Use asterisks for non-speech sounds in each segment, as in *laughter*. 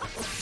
Let's *laughs* go.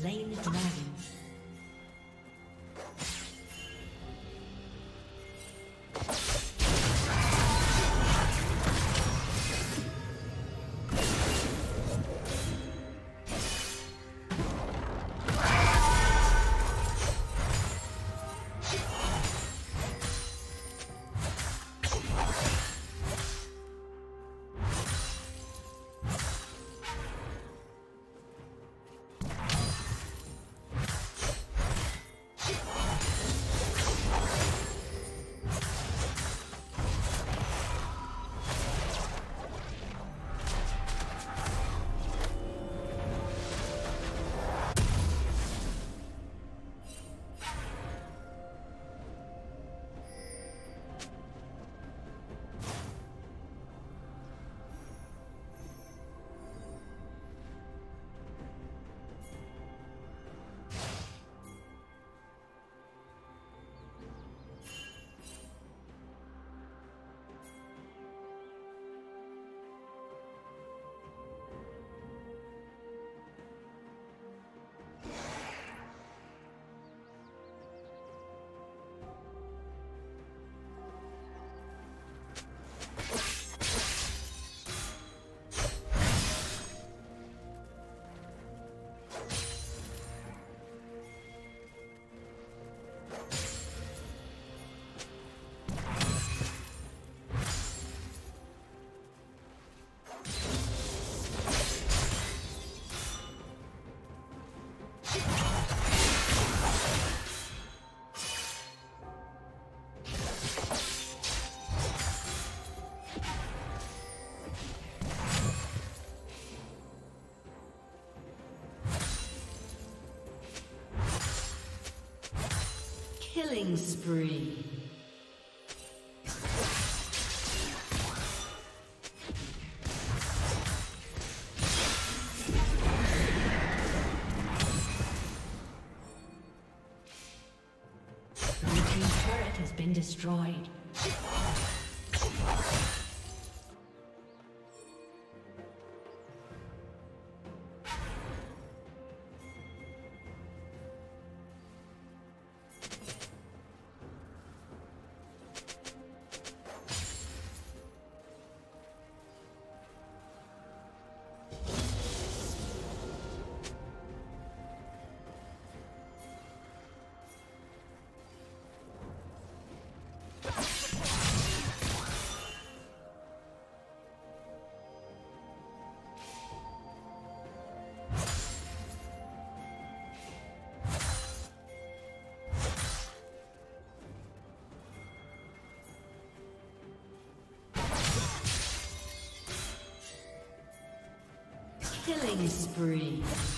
Slain the dragon. Killing spree. Killing spree.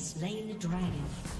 slain the dragon.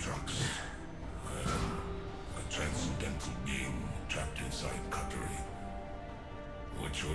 Aatrox. A transcendental being trapped inside Cuttery. What your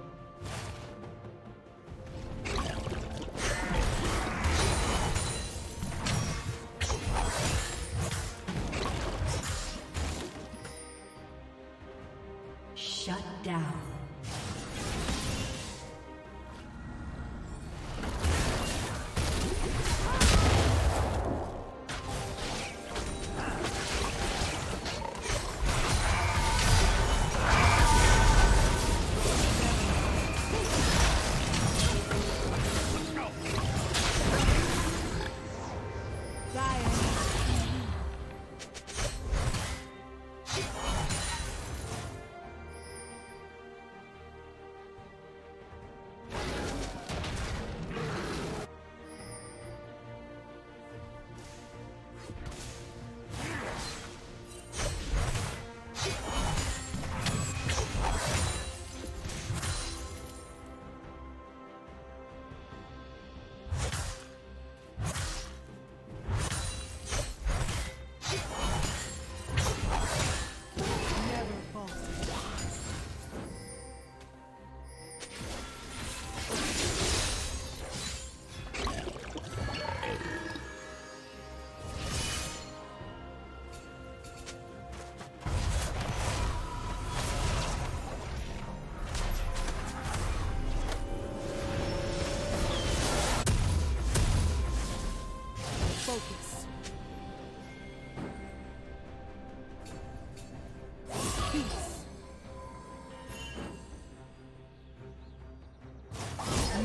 Peace.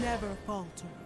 Never falter.